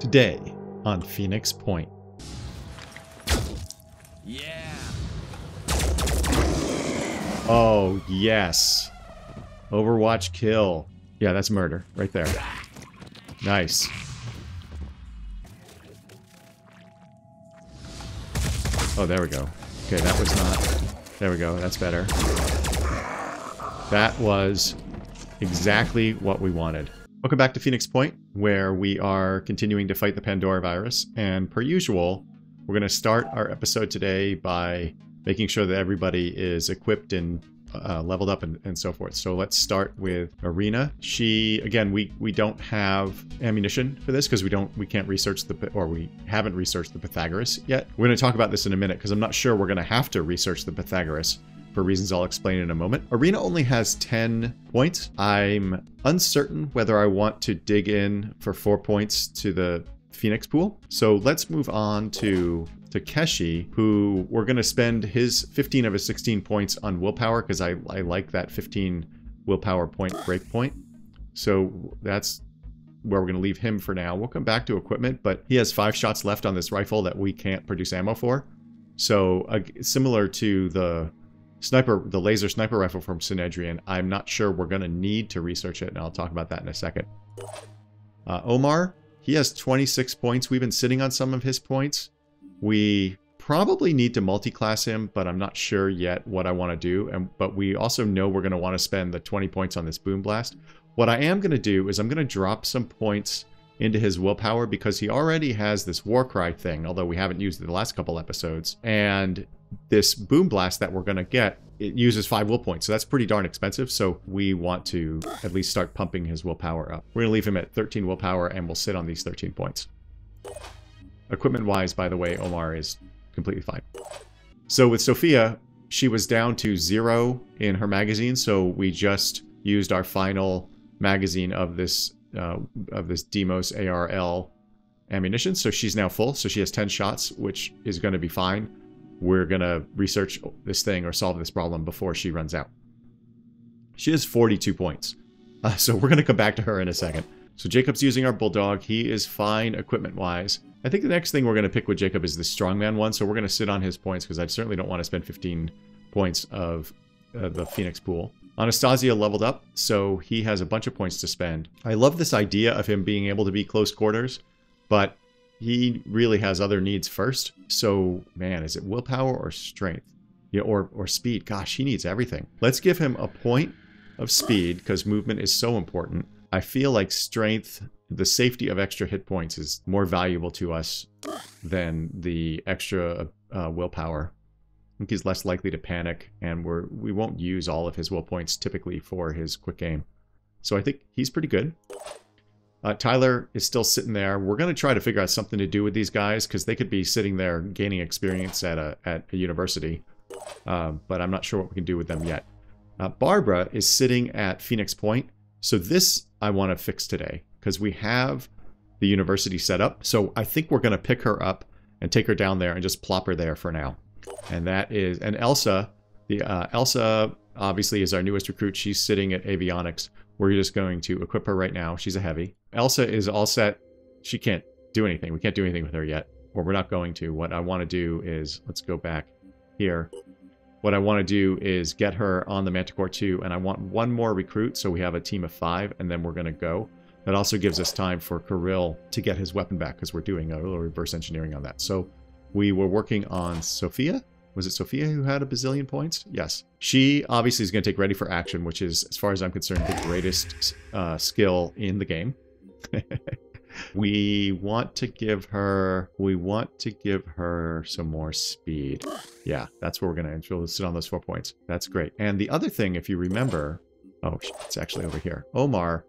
Today on Phoenix Point. Yeah. Oh, yes. Overwatch kill. Yeah, that's murder right there. Nice. Oh, there we go. Okay, that was not... There we go. That's better. That was exactly what we wanted. Welcome back to Phoenix Point, where we are continuing to fight the Pandora virus. And per usual, we're going to start our episode today by making sure that everybody is equipped and uh, leveled up and, and so forth. So let's start with Irina. She again, we we don't have ammunition for this because we don't we can't research the or we haven't researched the Pythagoras yet. We're going to talk about this in a minute because I'm not sure we're going to have to research the Pythagoras for reasons I'll explain in a moment. Irina only has 10 points. I'm uncertain whether I want to dig in for four points to the Phoenix pool. So let's move on to Takeshi, who we're going to spend his 15 of his 16 points on willpower because I, I like that 15 willpower point break point. So that's where we're going to leave him for now. We'll come back to equipment, but he has five shots left on this rifle that we can't produce ammo for. So uh, similar to the sniper, the laser sniper rifle from Synedrion, I'm not sure we're going to need to research it, and I'll talk about that in a second. Uh, Omar, he has 26 points. We've been sitting on some of his points. We probably need to multi-class him, but I'm not sure yet what I want to do. And But we also know we're going to want to spend the 20 points on this Boom Blast. What I am going to do is I'm going to drop some points into his willpower because he already has this Warcry thing, although we haven't used it the last couple episodes. And this Boom Blast that we're going to get, it uses five will points, so that's pretty darn expensive. So we want to at least start pumping his willpower up. We're going to leave him at 13 willpower, and we'll sit on these 13 points. Equipment-wise, by the way, Omar is completely fine. So with Sophia, she was down to zero in her magazine, so we just used our final magazine of this uh, of this Deimos ARL ammunition. So she's now full. So she has 10 shots, which is going to be fine. We're going to research this thing or solve this problem before she runs out. She has 42 points. Uh, so we're going to come back to her in a second. So Jacob's using our Bulldog. He is fine equipment-wise. I think the next thing we're going to pick with Jacob is the Strongman one. So we're going to sit on his points because I certainly don't want to spend 15 points of uh, the Phoenix pool. Anastasia leveled up, so he has a bunch of points to spend. I love this idea of him being able to be close quarters, but he really has other needs first. So, man, is it willpower or strength? Yeah, or, or speed. Gosh, he needs everything. Let's give him a point of speed because movement is so important. I feel like strength, the safety of extra hit points is more valuable to us than the extra uh, willpower think he's less likely to panic, and we're we won't use all of his will points typically for his quick aim. So I think he's pretty good. Uh, Tyler is still sitting there. We're going to try to figure out something to do with these guys because they could be sitting there gaining experience at a, at a university. Um, but I'm not sure what we can do with them yet. Uh, Barbara is sitting at Phoenix Point. So this I want to fix today because we have the university set up. So I think we're going to pick her up and take her down there and just plop her there for now and that is and Elsa. The uh, Elsa obviously is our newest recruit. She's sitting at avionics. We're just going to equip her right now. She's a heavy. Elsa is all set. She can't do anything. We can't do anything with her yet, or we're not going to. What I want to do is let's go back here. What I want to do is get her on the Manticore 2, and I want one more recruit, so we have a team of five, and then we're going to go. That also gives us time for Kirill to get his weapon back, because we're doing a little reverse engineering on that. So we were working on Sophia. Was it Sophia who had a bazillion points? Yes. She obviously is going to take ready for action, which is, as far as I'm concerned, the greatest uh, skill in the game. we want to give her we want to give her some more speed yeah that's where we're gonna she'll sit on those four points that's great and the other thing if you remember oh it's actually over here omar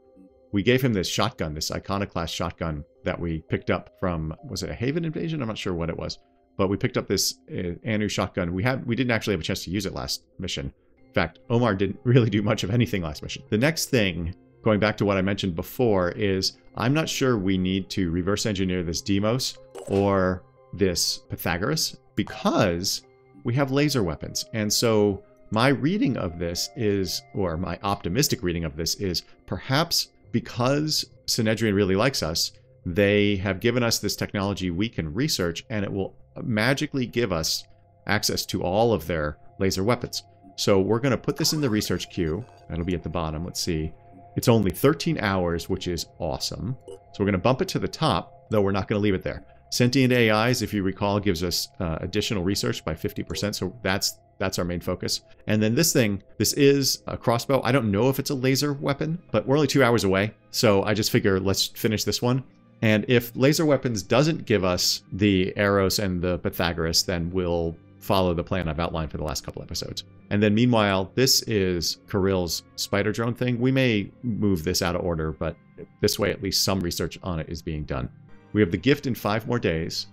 we gave him this shotgun this iconoclast shotgun that we picked up from was it a haven invasion i'm not sure what it was but we picked up this uh, Anu shotgun. We had we didn't actually have a chance to use it last mission. In fact, Omar didn't really do much of anything last mission. The next thing, going back to what I mentioned before, is I'm not sure we need to reverse engineer this Deimos or this Pythagoras because we have laser weapons. And so my reading of this is, or my optimistic reading of this is, perhaps because Synedrion really likes us, they have given us this technology we can research, and it will magically give us access to all of their laser weapons. So we're going to put this in the research queue. That'll be at the bottom. Let's see. It's only 13 hours, which is awesome. So we're going to bump it to the top, though we're not going to leave it there. Sentient AIs, if you recall, gives us uh, additional research by 50%. So that's that's our main focus. And then this thing, this is a crossbow. I don't know if it's a laser weapon, but we're only two hours away. So I just figure let's finish this one. And if laser weapons doesn't give us the arrows and the Pythagoras, then we'll follow the plan I've outlined for the last couple episodes. And then meanwhile, this is Kirill's spider drone thing. We may move this out of order, but this way at least some research on it is being done. We have the gift in five more days.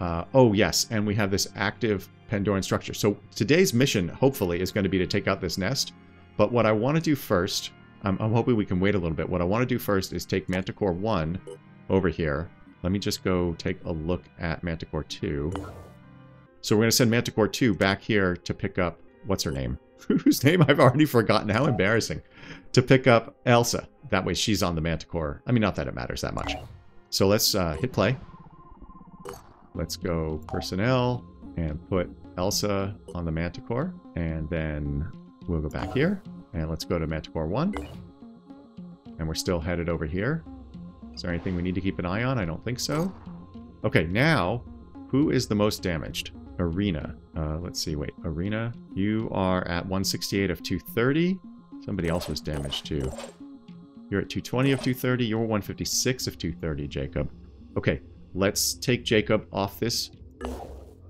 Uh, oh, yes, and we have this active Pandoran structure. So today's mission, hopefully, is going to be to take out this nest. But what I want to do first, I'm, I'm hoping we can wait a little bit. What I want to do first is take Manticore 1 over here. Let me just go take a look at Manticore 2. So we're going to send Manticore 2 back here to pick up, what's her name? Whose name I've already forgotten. How embarrassing. To pick up Elsa. That way she's on the Manticore. I mean, not that it matters that much. So let's uh, hit play. Let's go personnel and put Elsa on the Manticore. And then we'll go back here. And let's go to Manticore 1. And we're still headed over here. Is there anything we need to keep an eye on? I don't think so. Okay, now, who is the most damaged? Irina. Uh, let's see, wait. Irina, you are at 168 of 230. Somebody else was damaged too. You're at 220 of 230. You're 156 of 230, Jacob. Okay, let's take Jacob off this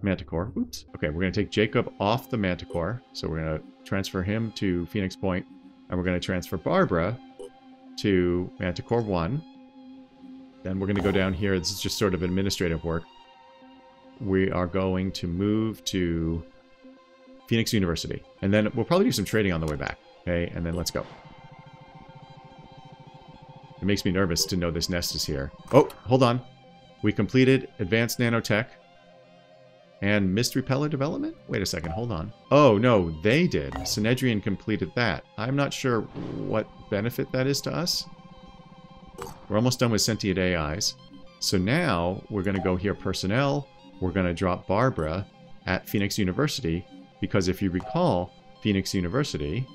Manticore. Oops. Okay, we're going to take Jacob off the Manticore. So we're going to transfer him to Phoenix Point, and we're going to transfer Barbara to Manticore 1. Then we're going to go down here. This is just sort of administrative work. We are going to move to Phoenix University. And then we'll probably do some trading on the way back. Okay, and then let's go. It makes me nervous to know this nest is here. Oh, hold on. We completed Advanced Nanotech and Mist Repeller development? Wait a second, hold on. Oh, no, they did. Synedrion completed that. I'm not sure what benefit that is to us. We're almost done with Sentient AIs. So now we're going to go here, Personnel. We're going to drop Barbara at Phoenix University because if you recall, Phoenix University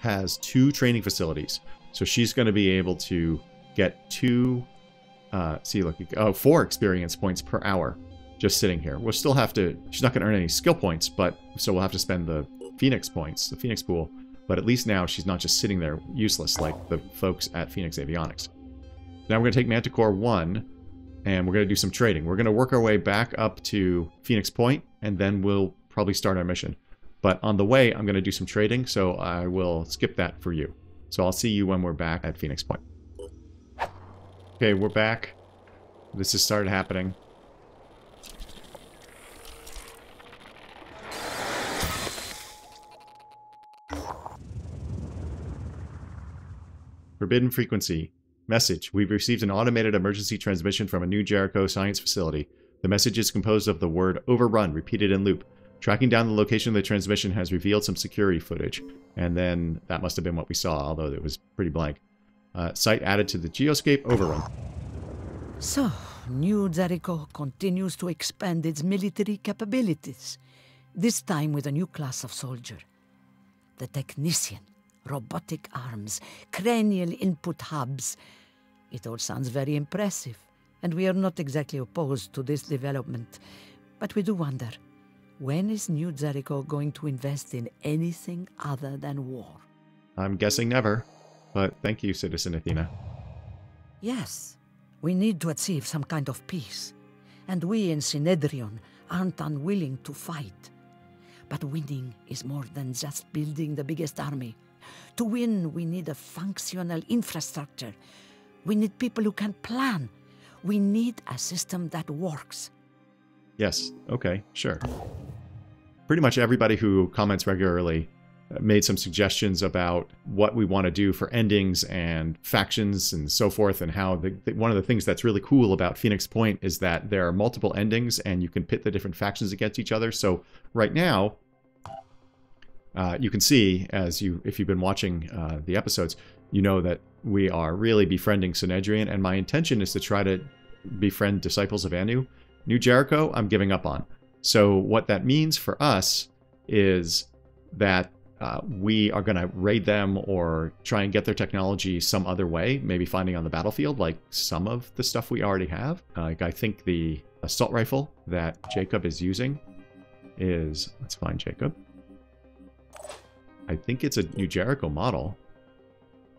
has two training facilities. So she's going to be able to get two, uh, see, look, oh, four experience points per hour just sitting here. We'll still have to, she's not going to earn any skill points, but so we'll have to spend the Phoenix points, the Phoenix pool. But at least now she's not just sitting there useless like the folks at Phoenix Avionics. Now we're going to take Manticore 1 and we're going to do some trading. We're going to work our way back up to Phoenix Point and then we'll probably start our mission. But on the way, I'm going to do some trading, so I will skip that for you. So I'll see you when we're back at Phoenix Point. Okay, we're back. This has started happening. Forbidden frequency. Message. We've received an automated emergency transmission from a new Jericho science facility. The message is composed of the word overrun repeated in loop. Tracking down the location of the transmission has revealed some security footage, and then that must have been what we saw, although it was pretty blank. Uh, site added to the geoscape overrun. So, New Jericho continues to expand its military capabilities, this time with a new class of soldier. The Technician, robotic arms, cranial input hubs. It all sounds very impressive, and we are not exactly opposed to this development, but we do wonder when is New Jericho going to invest in anything other than war? I'm guessing never. But thank you, Citizen Athena. Yes, we need to achieve some kind of peace. And we in Synedrion aren't unwilling to fight. But winning is more than just building the biggest army. To win, we need a functional infrastructure. We need people who can plan. We need a system that works. Yes, okay, sure pretty much everybody who comments regularly uh, made some suggestions about what we want to do for endings and factions and so forth and how the, one of the things that's really cool about Phoenix Point is that there are multiple endings and you can pit the different factions against each other. So right now, uh, you can see as you if you've been watching uh, the episodes, you know that we are really befriending Synedrion, and my intention is to try to befriend disciples of Anu. New Jericho, I'm giving up on. So what that means for us is that uh, we are going to raid them or try and get their technology some other way, maybe finding on the battlefield, like some of the stuff we already have. Like I think the assault rifle that Jacob is using is, let's find Jacob. I think it's a New Jericho model.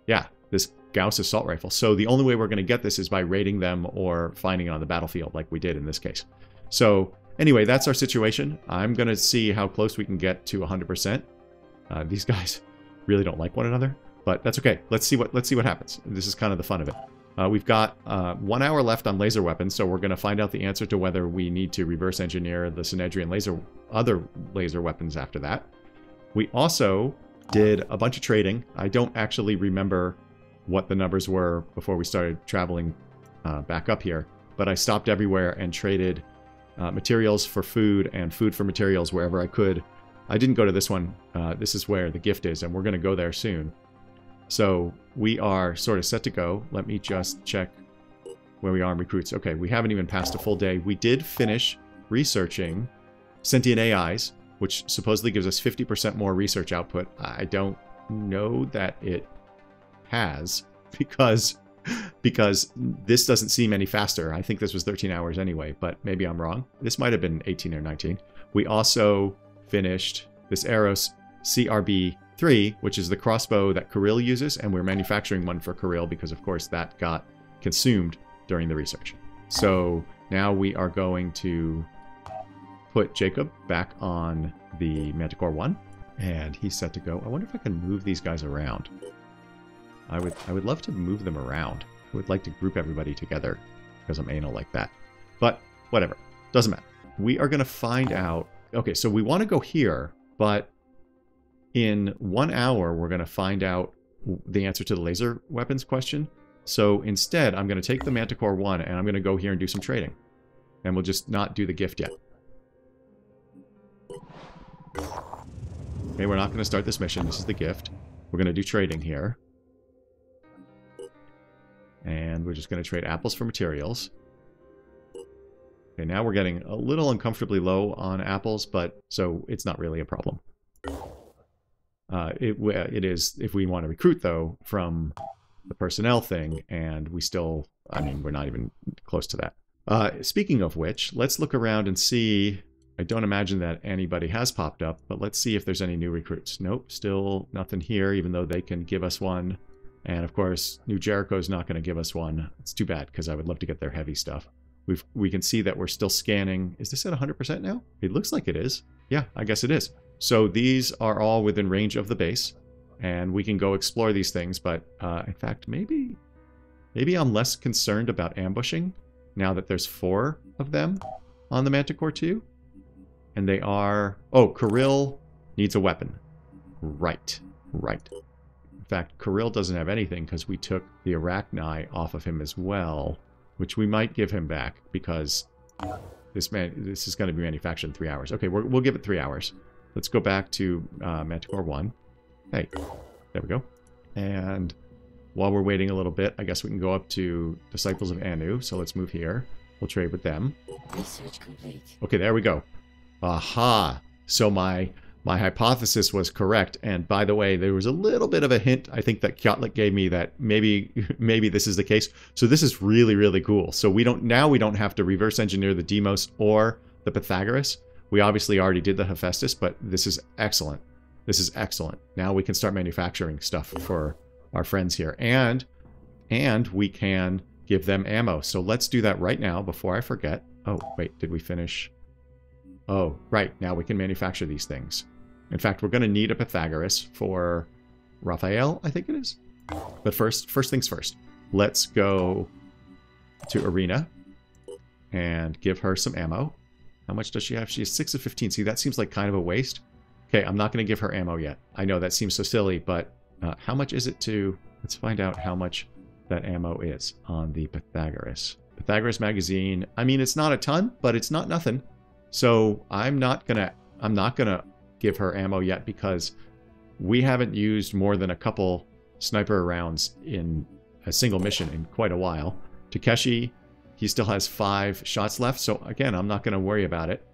Yeah, this Gauss assault rifle. So the only way we're going to get this is by raiding them or finding it on the battlefield like we did in this case. So anyway, that's our situation. I'm going to see how close we can get to 100%. Uh, these guys really don't like one another, but that's okay. Let's see what let's see what happens. This is kind of the fun of it. Uh, we've got uh, one hour left on laser weapons, so we're going to find out the answer to whether we need to reverse engineer the Synedrion laser, other laser weapons after that. We also did a bunch of trading. I don't actually remember what the numbers were before we started traveling uh, back up here, but I stopped everywhere and traded uh, materials for food and food for materials wherever I could. I didn't go to this one. Uh, this is where the gift is, and we're going to go there soon. So we are sort of set to go. Let me just check where we are in recruits. Okay, we haven't even passed a full day. We did finish researching sentient AIs, which supposedly gives us 50% more research output. I don't know that it has because because this doesn't seem any faster. I think this was 13 hours anyway, but maybe I'm wrong. This might have been 18 or 19. We also finished this Eros CRB3, which is the crossbow that Kirill uses, and we're manufacturing one for Kirill because, of course, that got consumed during the research. So now we are going to put Jacob back on the Manticore 1, and he's set to go. I wonder if I can move these guys around. I would I would love to move them around. I would like to group everybody together because I'm anal like that. But whatever. Doesn't matter. We are going to find out. Okay, so we want to go here, but in one hour, we're going to find out the answer to the laser weapons question. So instead, I'm going to take the Manticore 1 and I'm going to go here and do some trading. And we'll just not do the gift yet. Okay, we're not going to start this mission. This is the gift. We're going to do trading here. And we're just going to trade apples for materials. Okay, now we're getting a little uncomfortably low on apples, but so it's not really a problem. Uh, it, it is, if we want to recruit, though, from the personnel thing, and we still, I mean, we're not even close to that. Uh, speaking of which, let's look around and see. I don't imagine that anybody has popped up, but let's see if there's any new recruits. Nope, still nothing here, even though they can give us one. And of course, New Jericho is not going to give us one. It's too bad because I would love to get their heavy stuff. We've we can see that we're still scanning. Is this at 100% now? It looks like it is. Yeah, I guess it is. So these are all within range of the base, and we can go explore these things. But uh, in fact, maybe maybe I'm less concerned about ambushing now that there's four of them on the Manticore 2. And they are... Oh, Kirill needs a weapon. Right. Right. In fact, Kirill doesn't have anything because we took the Arachni off of him as well, which we might give him back because this man this is going to be manufactured in three hours. Okay, we will give it three hours. Let's go back to uh, Manticore 1. Hey, there we go. And while we're waiting a little bit, I guess we can go up to Disciples of Anu. So let's move here. We'll trade with them. Research complete. Okay, there we go. Aha! So my my hypothesis was correct. And by the way, there was a little bit of a hint I think that Kjotlik gave me that maybe maybe this is the case. So this is really really cool. So we don't now we don't have to reverse engineer the Deimos or the Pythagoras. We obviously already did the Hephaestus, but this is excellent. This is excellent. Now we can start manufacturing stuff for our friends here, and and we can give them ammo. So let's do that right now before I forget. Oh wait, did we finish? Oh right, now we can manufacture these things. In fact, we're going to need a Pythagoras for Raphael, I think it is. But first, first things first. Let's go to Irina and give her some ammo. How much does she have? She has 6 of 15. See, that seems like kind of a waste. Okay, I'm not going to give her ammo yet. I know that seems so silly, but uh, how much is it to... Let's find out how much that ammo is on the Pythagoras. Pythagoras magazine. I mean, it's not a ton, but it's not nothing. So I'm not to... I'm not to give her ammo yet because we haven't used more than a couple sniper rounds in a single mission in quite a while. Takeshi, he still has five shots left, so again, I'm not going to worry about it.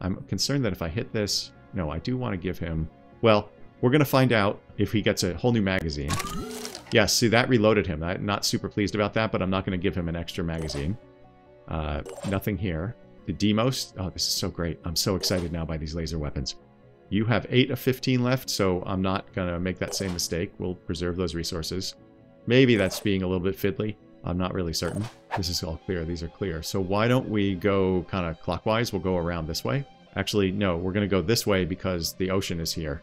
I'm concerned that if I hit this... No, I do want to give him... Well, we're going to find out if he gets a whole new magazine. Yes, see, that reloaded him. I'm not super pleased about that, but I'm not going to give him an extra magazine. Uh, nothing here. The Deimos... Oh, this is so great. I'm so excited now by these laser weapons. You have 8 of 15 left, so I'm not going to make that same mistake. We'll preserve those resources. Maybe that's being a little bit fiddly. I'm not really certain. This is all clear. These are clear. So why don't we go kind of clockwise? We'll go around this way. Actually, no, we're going to go this way because the ocean is here.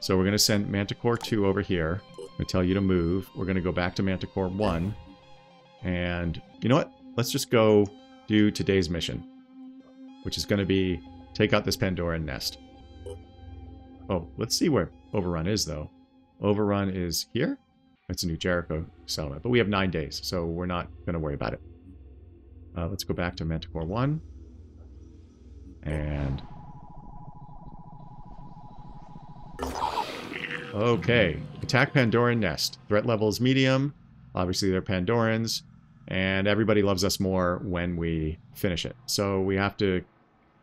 So we're going to send Manticore 2 over here. I'm going to tell you to move. We're going to go back to Manticore 1. And you know what? Let's just go do today's mission, which is going to be take out this Pandoran nest. Oh, let's see where Overrun is, though. Overrun is here? It's a New Jericho settlement. But we have nine days, so we're not going to worry about it. Uh, let's go back to Manticore 1. And... Okay. Attack Pandoran Nest. Threat level is medium. Obviously, they're Pandorans. And everybody loves us more when we finish it. So we have to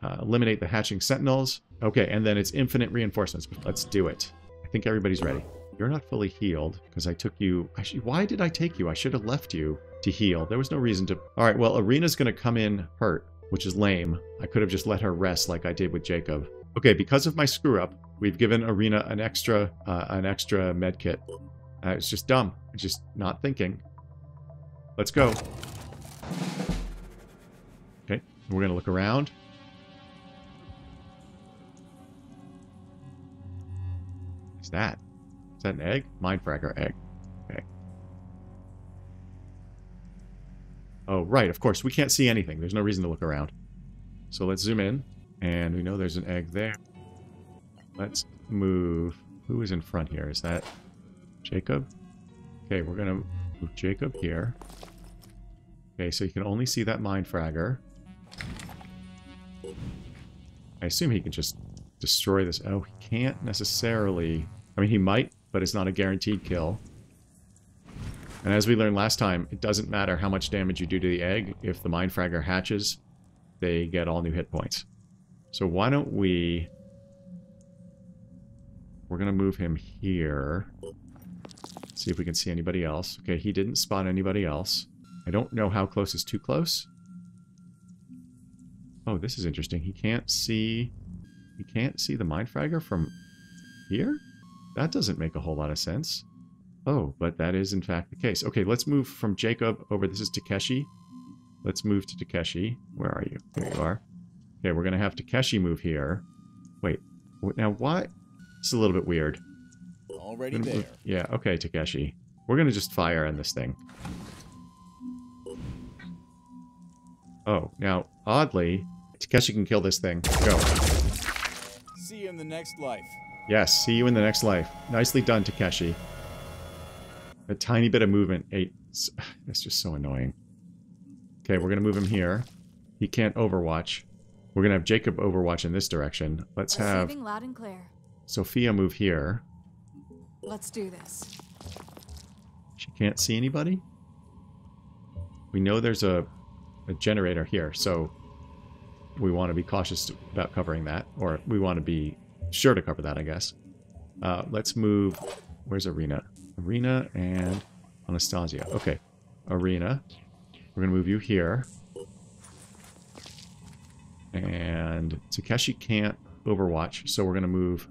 uh, eliminate the hatching sentinels. Okay, and then it's infinite reinforcements. Let's do it. I think everybody's ready. You're not fully healed because I took you... Why did I take you? I should have left you to heal. There was no reason to... All right, well, Irina's going to come in hurt, which is lame. I could have just let her rest like I did with Jacob. Okay, because of my screw-up, we've given Irina an extra uh, an extra med kit. Uh, it's just dumb. just not thinking. Let's go. Okay, we're going to look around. What's that? Is that an egg? Mindfragger egg. Okay. Oh, right, of course. We can't see anything. There's no reason to look around. So let's zoom in. And we know there's an egg there. Let's move... Who is in front here? Is that Jacob? Okay, we're going to move Jacob here. Okay, so you can only see that Mindfragger. I assume he can just destroy this. Oh, he can't necessarily... I mean, he might, but it's not a guaranteed kill. And as we learned last time, it doesn't matter how much damage you do to the egg. If the Mindfragger hatches, they get all new hit points. So why don't we... We're going to move him here. See if we can see anybody else. Okay, he didn't spot anybody else. I don't know how close is too close. Oh, this is interesting. He can't see... He can't see the Mindfragger from here? That doesn't make a whole lot of sense. Oh, but that is in fact the case. Okay, let's move from Jacob over. This is Takeshi. Let's move to Takeshi. Where are you? There you are. Okay, we're going to have Takeshi move here. Wait, now why? It's a little bit weird. Already there. Move, yeah, okay, Takeshi. We're going to just fire on this thing. Oh, now, oddly, Takeshi can kill this thing. Go. See you in the next life. Yes, see you in the next life. Nicely done, Takeshi. A tiny bit of movement. Eight. That's just so annoying. Okay, we're going to move him here. He can't overwatch. We're going to have Jacob overwatch in this direction. Let's have loud and clear. Sophia move here. Let's do this. She can't see anybody? We know there's a, a generator here, so we want to be cautious about covering that. Or we want to be sure to cover that, I guess. Uh, let's move... Where's Irina? Irina and Anastasia. Okay. Irina. We're going to move you here. And Takeshi can't overwatch, so we're going to move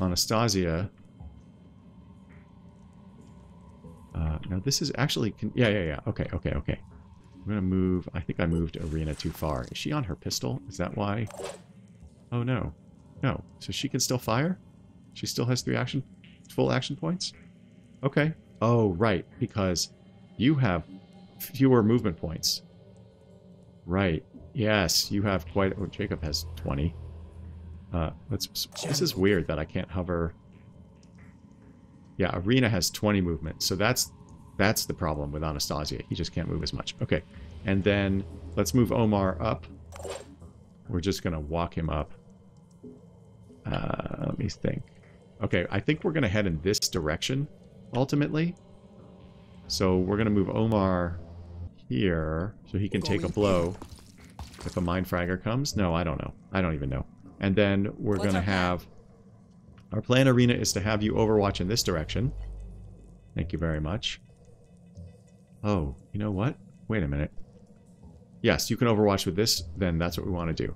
Anastasia. Uh, now this is actually... yeah, yeah, yeah. Okay, okay, okay. I'm to move... I think I moved Irina too far. Is she on her pistol? Is that why? Oh, no. No. So she can still fire? She still has three action, full action points? Okay. Oh, right. Because you have fewer movement points. Right. Yes, you have quite... Oh, Jacob has 20. Uh, let's... This is weird that I can't hover... Yeah, Irina has 20 movement. So that's that's the problem with Anastasia. He just can't move as much. Okay. And then let's move Omar up. We're just going to walk him up. Uh, let me think. Okay, I think we're going to head in this direction, ultimately. So we're going to move Omar here so he can take a blow if a Mind Fragger comes. No, I don't know. I don't even know. And then we're going to have... Our plan, Irina, is to have you overwatch in this direction. Thank you very much. Oh, you know what? Wait a minute. Yes, you can overwatch with this, then that's what we want to do.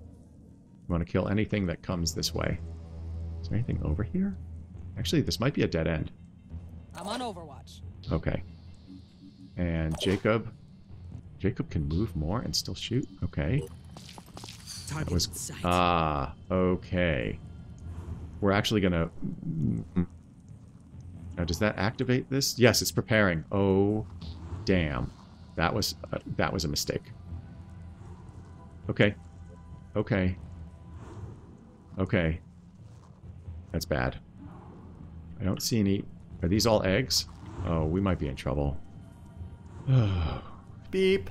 We want to kill anything that comes this way. Is there anything over here? Actually, this might be a dead end. I'm on Overwatch. Okay. And Jacob. Jacob can move more and still shoot? Okay. That was... Ah, okay. We're actually gonna... Now, does that activate this? Yes, it's preparing. Oh, damn. That was, uh, that was a mistake. Okay. Okay. Okay. That's bad. I don't see any... Are these all eggs? Oh, we might be in trouble. Beep.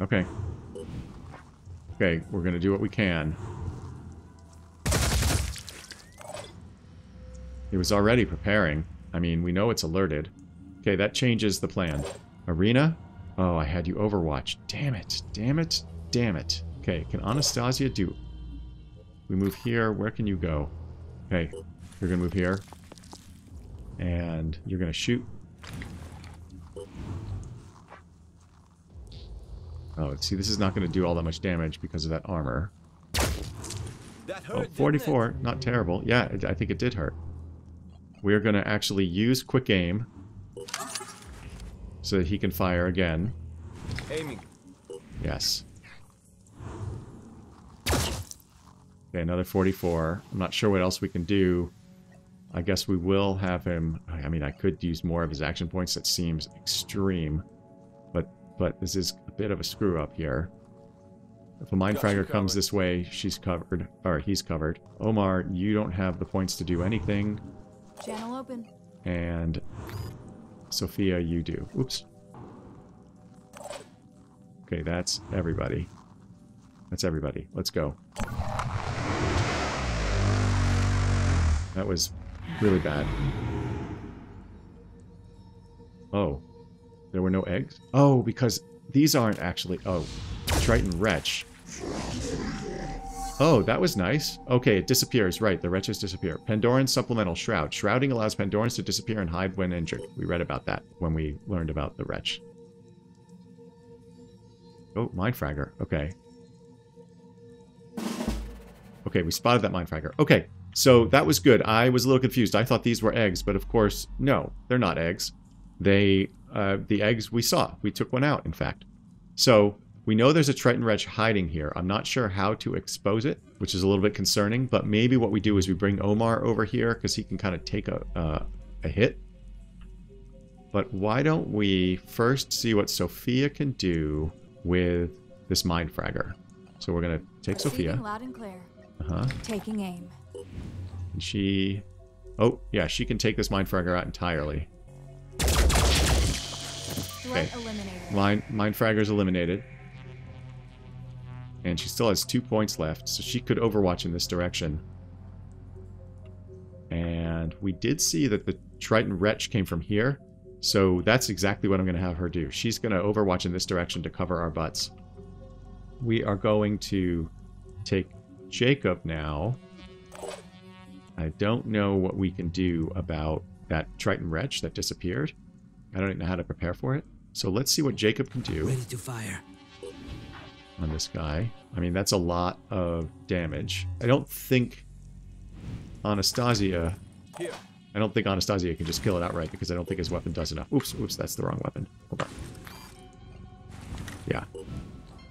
Okay. Okay, we're gonna do what we can. It was already preparing. I mean, we know it's alerted. Okay, that changes the plan. Irina? Oh, I had you overwatch. Damn it. Damn it. Damn it. Okay, can Anastasia do... We move here. Where can you go? Okay, you're gonna move here. And you're gonna shoot. Oh, see, this is not gonna do all that much damage because of that armor. That Oh, 44. Not terrible. Yeah, I think it did hurt. We're going to actually use quick aim so that he can fire again. Aiming. Yes. Okay, another 44. I'm not sure what else we can do. I guess we will have him... I mean, I could use more of his action points. That seems extreme. But but this is a bit of a screw-up here. If a Mind Got Fragger comes this way, she's covered. Or he's covered. Omar, you don't have the points to do anything. Channel open. And Sophia, you do. Oops. Okay, that's everybody. That's everybody. Let's go. That was really bad. Oh. There were no eggs? Oh, because these aren't actually... Oh. Triton Wretch. Oh, that was nice. Okay, it disappears. Right, the wretches disappear. Pandoran Supplemental Shroud. Shrouding allows Pandorans to disappear and hide when injured. We read about that when we learned about the wretch. Oh, Mindfragger. Okay. Okay, we spotted that Mindfragger. Okay, so that was good. I was a little confused. I thought these were eggs, but of course, no, they're not eggs. They, uh, the eggs we saw. We took one out, in fact. So, we know there's a Triton Wretch hiding here. I'm not sure how to expose it, which is a little bit concerning, but maybe what we do is we bring Omar over here because he can kind of take a, uh, a hit. But why don't we first see what Sophia can do with this Mind Fragger? So we're going to take Sophia. Loud and clear. Uh-huh. Taking aim. And she... Oh, yeah, she can take this Mind Fragger out entirely. Eliminated. Mind, Mind Fragger's eliminated. And she still has two points left, so she could overwatch in this direction. And we did see that the Triton Wretch came from here, so that's exactly what I'm going to have her do. She's going to overwatch in this direction to cover our butts. We are going to take Jacob now. I don't know what we can do about that Triton Wretch that disappeared. I don't even know how to prepare for it. So let's see what Jacob can do Ready to fire. On this guy. I mean, that's a lot of damage. I don't think Anastasia... I don't think Anastasia can just kill it outright because I don't think his weapon does enough. Oops, oops, that's the wrong weapon. Hold on. Yeah.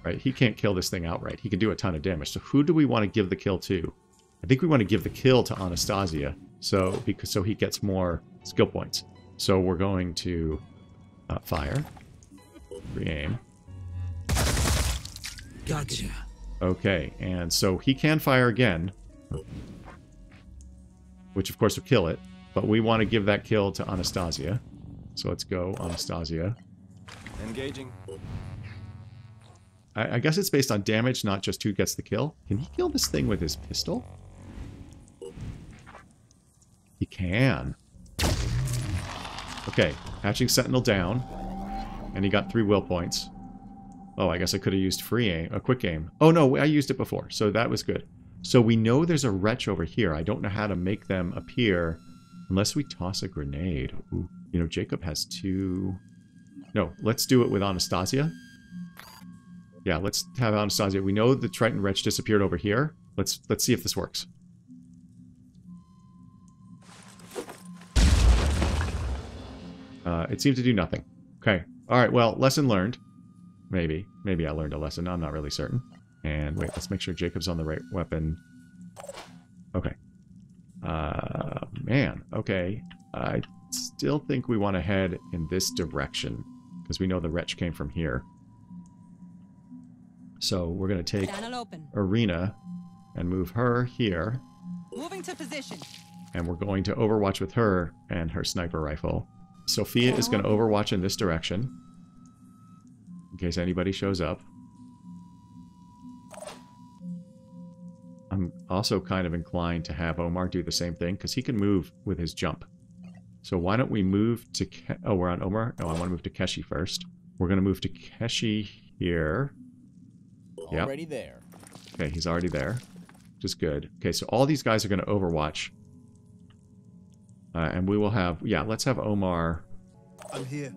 Right, he can't kill this thing outright. He can do a ton of damage. So who do we want to give the kill to? I think we want to give the kill to Anastasia, so because so he gets more skill points. So we're going to uh, fire, re-aim. Gotcha. Okay, and so he can fire again, which of course will kill it, but we want to give that kill to Anastasia. So let's go, Anastasia. Engaging. I, I guess it's based on damage, not just who gets the kill. Can he kill this thing with his pistol? He can. Okay, hatching sentinel down. And he got three will points. Oh, I guess I could have used free aim, a quick aim. Oh no, I used it before, so that was good. So we know there's a wretch over here. I don't know how to make them appear unless we toss a grenade. Ooh, you know, Jacob has two... No, let's do it with Anastasia. Yeah, let's have Anastasia. We know the Triton wretch disappeared over here. Let's let's see if this works. Uh, it seemed to do nothing. Okay. All right. Well, lesson learned. Maybe. Maybe I learned a lesson. I'm not really certain. And wait, let's make sure Jacob's on the right weapon. Okay. Uh, man. Okay. I still think we want to head in this direction because we know the wretch came from here. So we're going to take Irina and move her here. Moving to position. And we're going to overwatch with her and her sniper rifle. Sophia is going to overwatch in this direction. In case anybody shows up. I'm also kind of inclined to have Omar do the same thing, because he can move with his jump. So why don't we move to... Ke oh, we're on Omar? No, I want to move to Keshi first. We're going to move to Keshi here. Yep. Already there. Okay, he's already there. Which is good. Okay, so all these guys are going to overwatch. Uh, and we will have... Yeah, let's have Omar... I'm here.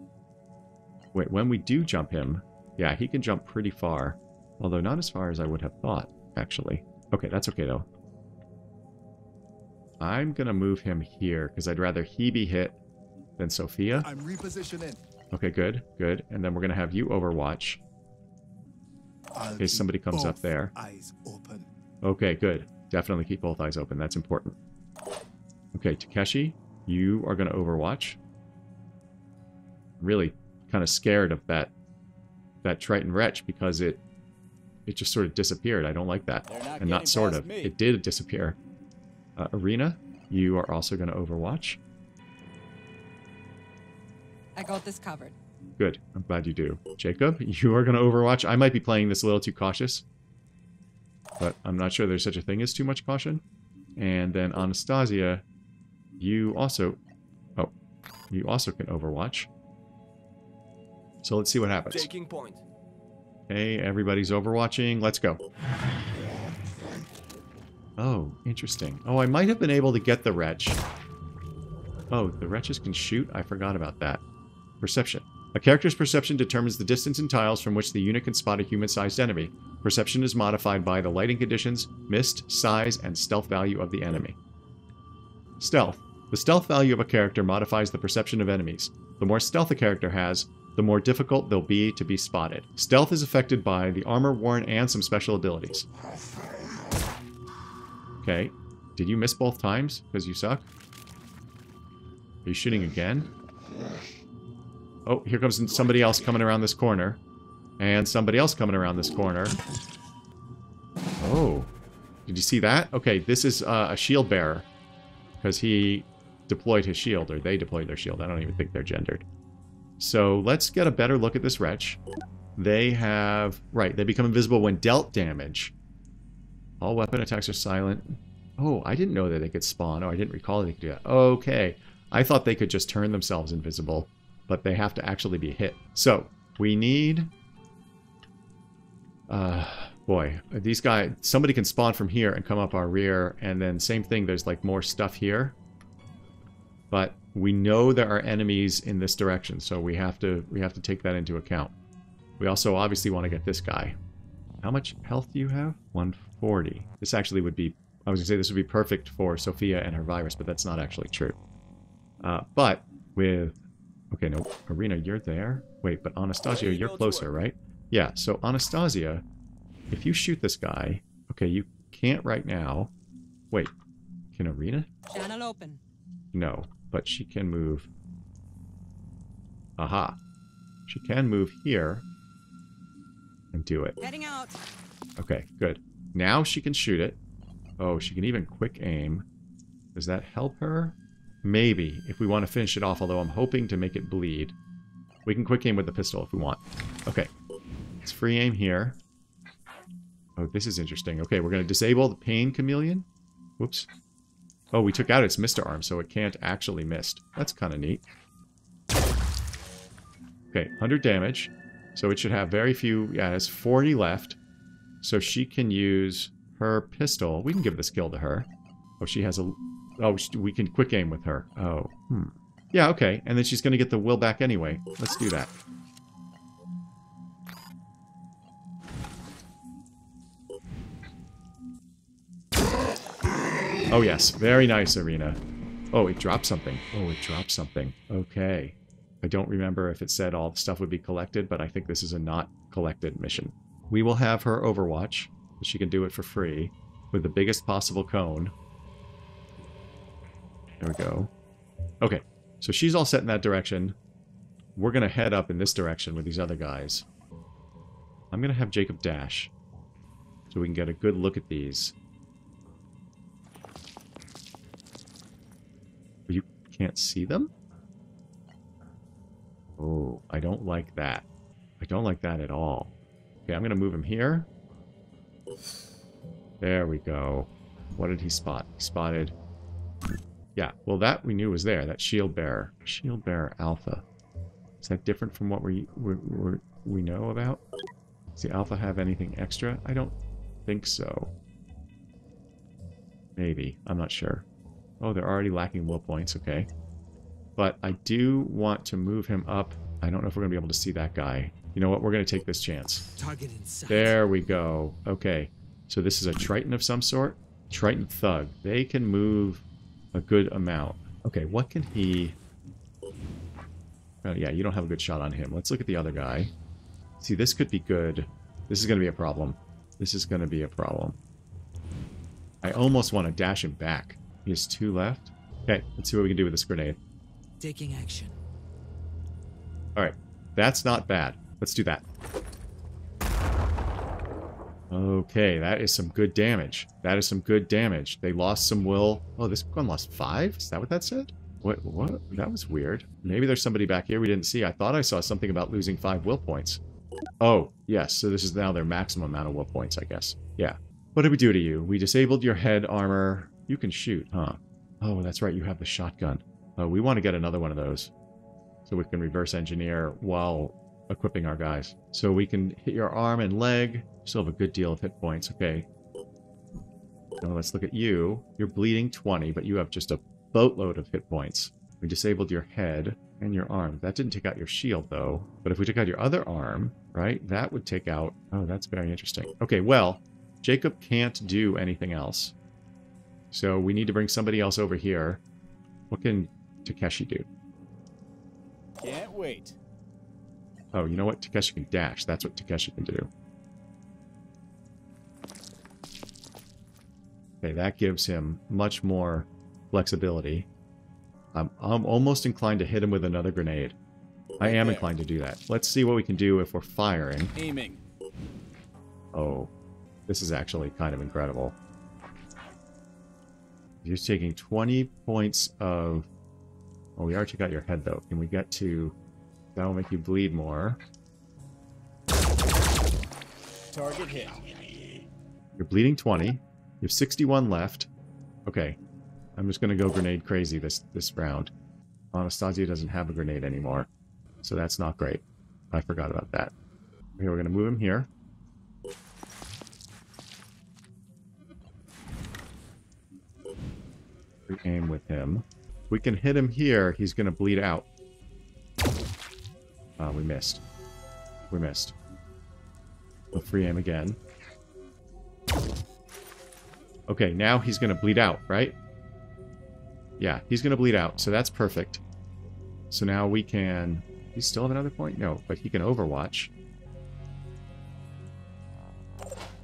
Wait, when we do jump him... Yeah, he can jump pretty far. Although not as far as I would have thought, actually. Okay, that's okay, though. I'm going to move him here, because I'd rather he be hit than Sophia. I'm repositioning. Okay, good, good. And then we're going to have you overwatch. I'll In case somebody comes up there. Eyes open. Okay, good. Definitely keep both eyes open. That's important. Okay, Takeshi, you are going to overwatch. Really kind of scared of that that Triton wretch because it it just sort of disappeared. I don't like that. Not and not sort of. me. It did disappear. Uh, Irina, you are also going to overwatch. I got this covered. Good. I'm glad you do. Jacob, you are going to overwatch. I might be playing this a little too cautious. But I'm not sure there's such a thing as too much caution. And then Anastasia, you also... Oh, you also can overwatch. So let's see what happens. Taking point. Okay, everybody's overwatching. Let's go. Oh, interesting. Oh, I might have been able to get the wretch. Oh, the wretches can shoot? I forgot about that. Perception. A character's perception determines the distance in tiles from which the unit can spot a human-sized enemy. Perception is modified by the lighting conditions, mist, size, and stealth value of the enemy. Stealth. The stealth value of a character modifies the perception of enemies. The more stealth a character has, the more difficult they'll be to be spotted. Stealth is affected by the armor worn and some special abilities. Okay. Did you miss both times? Because you suck? Are you shooting again? Oh, here comes somebody else coming around this corner. And somebody else coming around this corner. Oh. Did you see that? Okay, this is uh, a shield bearer. Because he deployed his shield, or they deployed their shield. I don't even think they're gendered. So let's get a better look at this wretch. They have... Right, they become invisible when dealt damage. All weapon attacks are silent. Oh, I didn't know that they could spawn. Oh, I didn't recall they could do that. Okay. I thought they could just turn themselves invisible, but they have to actually be hit. So, we need... Uh, boy, these guys... Somebody can spawn from here and come up our rear, and then same thing, there's like more stuff here. But we know there are enemies in this direction, so we have to we have to take that into account. We also obviously want to get this guy. How much health do you have? 140. This actually would be... I was going to say this would be perfect for Sophia and her virus, but that's not actually true. Uh, but with... Okay, no, Irina, you're there. Wait, but Anastasia, you're closer, right? Yeah, so Anastasia, if you shoot this guy... Okay, you can't right now. Wait, can Irina? Channel open. No, but she can move. Aha. She can move here and do it. Heading out. Okay, good. Now she can shoot it. Oh, she can even quick aim. Does that help her? Maybe, if we want to finish it off, although I'm hoping to make it bleed. We can quick aim with the pistol if we want. Okay. It's free aim here. Oh, this is interesting. Okay, we're going to disable the pain chameleon. Whoops. Oh, we took out its Mr. Arm, so it can't actually mist. That's kind of neat. Okay, 100 damage. So it should have very few... Yeah, it has 40 left. So she can use her pistol. We can give the skill to her. Oh, she has a... Oh, we can quick aim with her. Oh, hmm. Yeah, okay. And then she's going to get the will back anyway. Let's do that. Oh, yes. Very nice, Irina. Oh, it dropped something. Oh, it dropped something. Okay. I don't remember if it said all the stuff would be collected, but I think this is a not collected mission. We will have her Overwatch. She can do it for free with the biggest possible cone. There we go. Okay, so she's all set in that direction. We're going to head up in this direction with these other guys. I'm going to have Jacob dash so we can get a good look at these. Can't see them? Oh, I don't like that. I don't like that at all. Okay, I'm going to move him here. There we go. What did he spot? He spotted... Yeah, well that we knew was there. That shield bearer. Shield bearer alpha. Is that different from what we, we, we, we know about? Does the alpha have anything extra? I don't think so. Maybe. I'm not sure. Oh, they're already lacking will points. Okay. But I do want to move him up. I don't know if we're going to be able to see that guy. You know what? We're going to take this chance. Target in sight. There we go. Okay. So this is a Triton of some sort. Triton Thug. They can move a good amount. Okay, what can he... Oh, yeah, you don't have a good shot on him. Let's look at the other guy. See, this could be good. This is going to be a problem. This is going to be a problem. I almost want to dash him back. He has two left. Okay, let's see what we can do with this grenade. Taking action. Alright, that's not bad. Let's do that. Okay, that is some good damage. That is some good damage. They lost some will. Oh, this one lost five? Is that what that said? What? What? That was weird. Maybe there's somebody back here we didn't see. I thought I saw something about losing five will points. Oh, yes. So this is now their maximum amount of will points, I guess. Yeah. What did we do to you? We disabled your head armor. You can shoot, huh? Oh, that's right. You have the shotgun. Oh, we want to get another one of those. So we can reverse engineer while equipping our guys. So we can hit your arm and leg. Still have a good deal of hit points. Okay. Now let's look at you. You're bleeding 20, but you have just a boatload of hit points. We disabled your head and your arm. That didn't take out your shield, though. But if we took out your other arm, right, that would take out... Oh, that's very interesting. Okay, well, Jacob can't do anything else. So we need to bring somebody else over here. What can Takeshi do? Can't wait. Oh, you know what? Takeshi can dash. That's what Takeshi can do. Okay, that gives him much more flexibility. I'm, I'm almost inclined to hit him with another grenade. I am there. inclined to do that. Let's see what we can do if we're firing. Aiming. Oh, this is actually kind of incredible. You're taking 20 points of... Oh, we already got your head, though. Can we get to... That'll make you bleed more. Target hit. You're bleeding 20. You have 61 left. Okay. I'm just going to go grenade crazy this, this round. Anastasia doesn't have a grenade anymore. So that's not great. I forgot about that. Okay, we're going to move him here. We aim with him. We can hit him here, he's going to bleed out. Uh, we missed. We missed. We'll free aim again. Okay, now he's going to bleed out, right? Yeah, he's going to bleed out, so that's perfect. So now we can... He still have another point? No, but he can overwatch.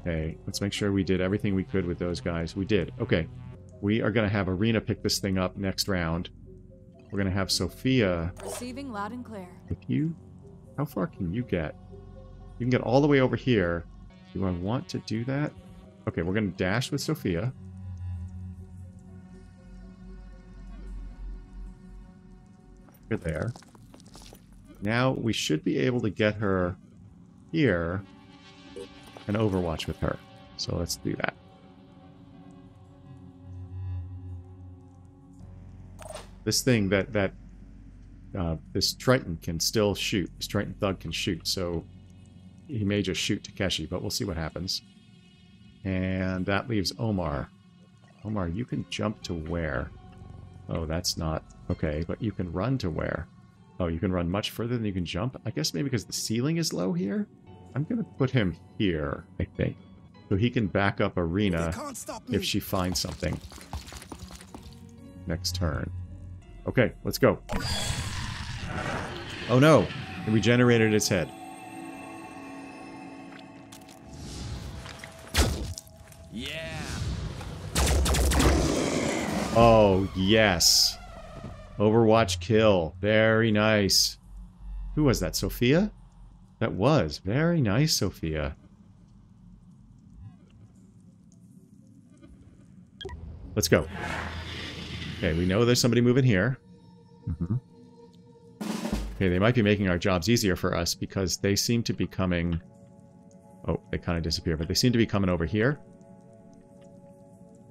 Okay, let's make sure we did everything we could with those guys. We did. Okay. We are going to have Irina pick this thing up next round. We're going to have Sophia Receiving loud and clear. if you... How far can you get? You can get all the way over here. Do I want to do that? Okay, we're going to dash with Sophia. Good there. Now we should be able to get her here and overwatch with her. So let's do that. This thing that that uh, this Triton can still shoot. This Triton Thug can shoot, so he may just shoot Takeshi, but we'll see what happens. And that leaves Omar. Omar, you can jump to where? Oh, that's not... Okay, but you can run to where? Oh, you can run much further than you can jump? I guess maybe because the ceiling is low here? I'm going to put him here, I think. So he can back up Irina Can't stop me. if she finds something. Next turn. Okay, let's go. Oh no! It regenerated its head. Yeah. Oh, yes. Overwatch kill. Very nice. Who was that? Sophia? That was. Very nice, Sophia. Let's go. Okay, we know there's somebody moving here. Mm-hmm. Okay, they might be making our jobs easier for us because they seem to be coming... Oh, they kind of disappear, but they seem to be coming over here.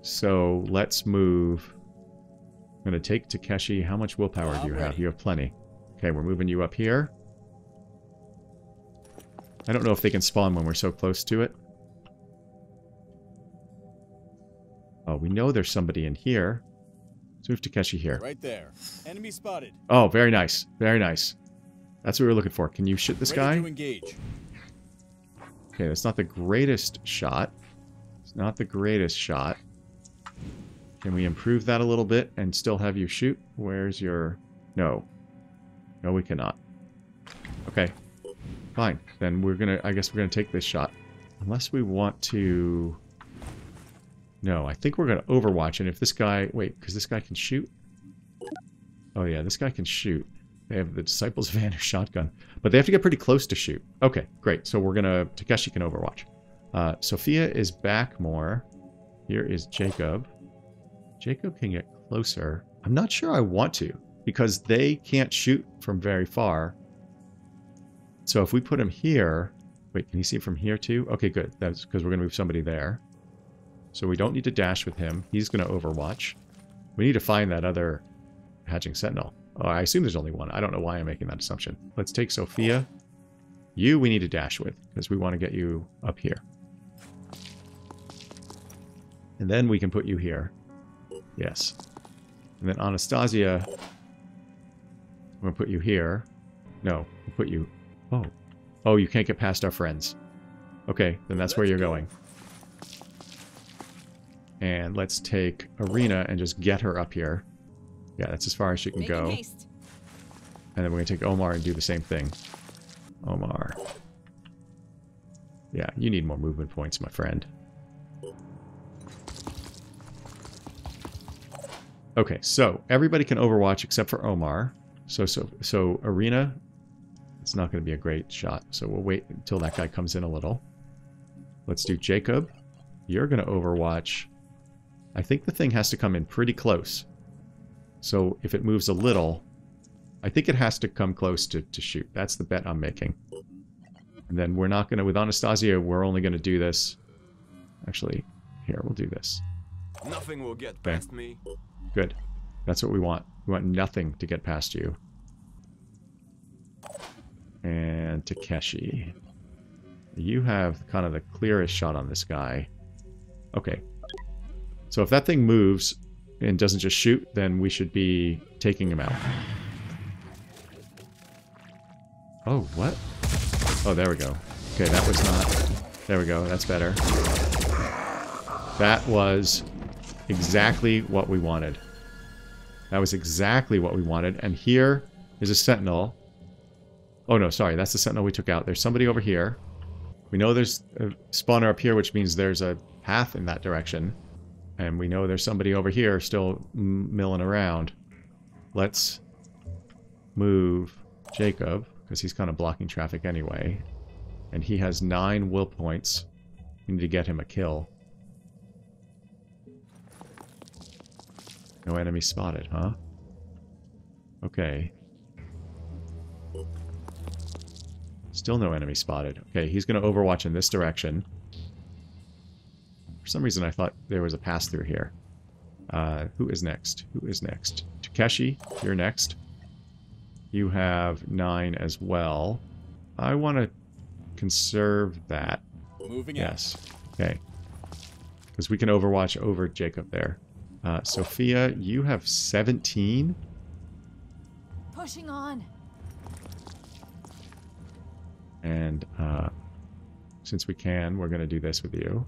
So let's move. I'm going to take Takeshi. How much willpower do you I'm have? You have plenty. Okay, we're moving you up here. I don't know if they can spawn when we're so close to it. Oh, we know there's somebody in here. Let's move Takeshi here. Right there. Enemy spotted. Oh, very nice. Very nice. That's what we were looking for. Can you shoot this Ready guy? to engage. Okay, that's not the greatest shot. It's not the greatest shot. Can we improve that a little bit and still have you shoot? Where's your... No. No, we cannot. Okay. Fine. Then we're gonna... I guess we're gonna take this shot. Unless we want to... No, I think we're gonna overwatch, and if this guy... Wait, because this guy can shoot? Oh yeah, this guy can shoot. They have the Disciples of Anu shotgun. But they have to get pretty close to shoot. Okay, great. So we're gonna... Takeshi can overwatch. Uh, Sophia is back more. Here is Jacob. Jacob can get closer. I'm not sure I want to, because they can't shoot from very far. So if we put him here... Wait, can you see from here too? Okay, good. That's because we're going to move somebody there. So we don't need to dash with him. He's going to overwatch. We need to find that other hatching sentinel. Oh, I assume there's only one. I don't know why I'm making that assumption. Let's take Sophia. You we need to dash with, because we want to get you up here. And then we can put you here. Yes. And then Anastasia, I'm going to put you here. No, we'll put you... Oh. Oh, you can't get past our friends. Okay, then that's where you're go. going. And let's take Irina and just get her up here. Yeah, that's as far as she can Making go. And then we're going to take Omar and do the same thing. Omar. Yeah, you need more movement points, my friend. Okay, so everybody can overwatch except for Omar. So so so Irina, it's not going to be a great shot. So we'll wait until that guy comes in a little. Let's do Jacob. You're going to overwatch. I think the thing has to come in pretty close. So if it moves a little, I think it has to come close to, to shoot. That's the bet I'm making. And then we're not going to, with Anastasia, we're only going to do this. Actually, here, we'll do this. Nothing will get Okay. past me. Good. That's what we want. We want nothing to get past you. And Takeshi. You have kind of the clearest shot on this guy. Okay. So if that thing moves and doesn't just shoot, then we should be taking him out. Oh, what? Oh, there we go. Okay, that was not... There we go. That's better. That was exactly what we wanted. That was exactly what we wanted. And here is a sentinel. Oh no, sorry, that's the sentinel we took out. There's somebody over here. We know there's a spawner up here, which means there's a path in that direction. And we know there's somebody over here still milling around. Let's move Jacob, because he's kind of blocking traffic anyway. And he has nine will points. We need to get him a kill. No enemy spotted, huh? Okay. Still no enemy spotted. Okay, he's going to overwatch in this direction. For some reason I thought there was a pass-through here. Uh, who is next? Who is next? Takeshi, you're next. You have nine as well. I want to conserve that. Moving out. Yes. Okay. Because we can overwatch over Jacob there. Uh, Sophia, you have 17. Pushing on. And uh, since we can, we're going to do this with you.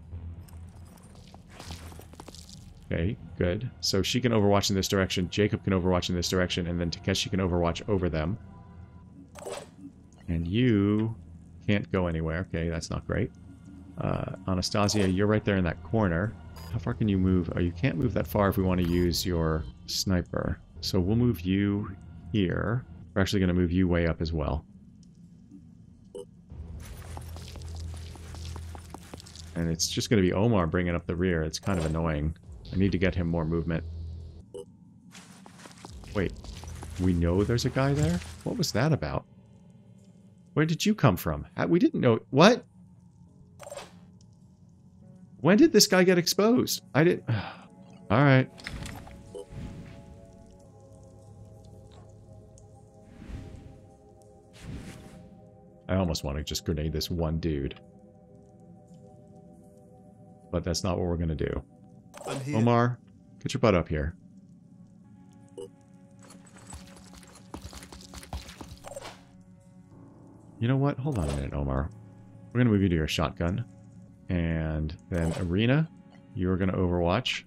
Okay, good. So she can overwatch in this direction, Jacob can overwatch in this direction, and then Takeshi can overwatch over them. And you can't go anywhere. Okay, that's not great. Uh, Anastasia, you're right there in that corner. How far can you move? Oh, you can't move that far if we want to use your sniper. So we'll move you here. We're actually going to move you way up as well. And it's just going to be Omar bringing up the rear. It's kind of annoying. I need to get him more movement. Wait, we know there's a guy there? What was that about? Where did you come from? Uh, we didn't know. What? When did this guy get exposed? I didn't. All right. I almost want to just grenade this one dude. But that's not what we're going to do. I'm here. Omar, get your butt up here. You know what? Hold on a minute, Omar. We're going to move you to your shotgun. And then Irina, you're going to overwatch.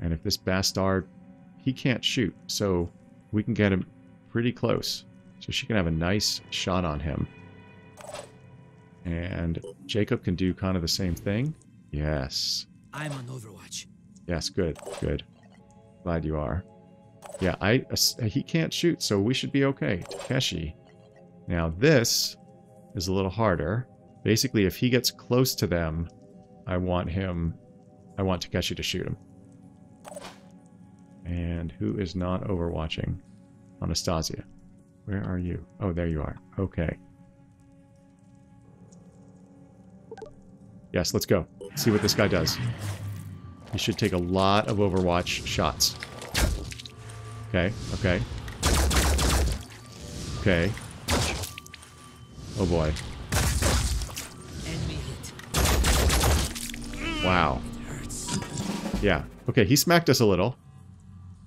And if this bastard, he can't shoot, so we can get him pretty close. So she can have a nice shot on him. And Jacob can do kind of the same thing. Yes. I'm on Overwatch. Yes, good, good. Glad you are. Yeah, I uh, he can't shoot, so we should be okay. Takeshi. Now this is a little harder. Basically, if he gets close to them, I want him... I want Takeshi to shoot him. And who is not overwatching? Anastasia. Where are you? Oh, there you are. Okay. Yes, let's go. See what this guy does. He should take a lot of Overwatch shots. Okay, okay. Okay. Oh boy. Wow. Yeah. Okay, he smacked us a little.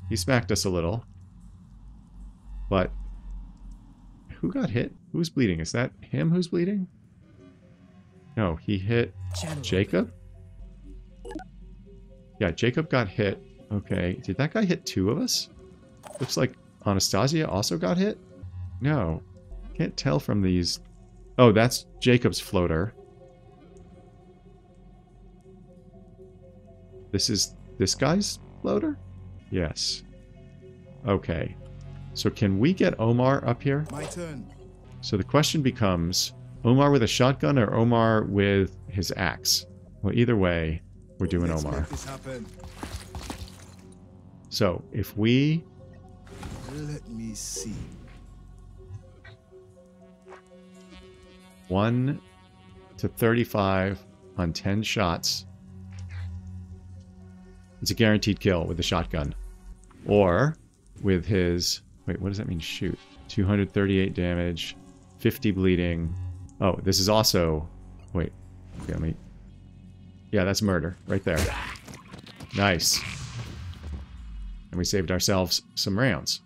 He smacked us a little. But who got hit? Who's bleeding? Is that him who's bleeding? No, he hit Channel Jacob? Yeah, Jacob got hit. Okay. Did that guy hit two of us? Looks like Anastasia also got hit? No. Can't tell from these. Oh, that's Jacob's floater. This is this guy's floater? Yes. Okay. So can we get Omar up here? My turn. So the question becomes Omar with a shotgun or Omar with his axe? Well, either way, we're doing Let's Omar. make this happen. So if we. Let me see. 1 to 35 on 10 shots, it's a guaranteed kill with the shotgun. Or with his. Wait, what does that mean? Shoot. 238 damage, 50 bleeding. Oh, this is also. Wait. Okay, let me. Yeah, that's murder right there. Nice. And we saved ourselves some rounds.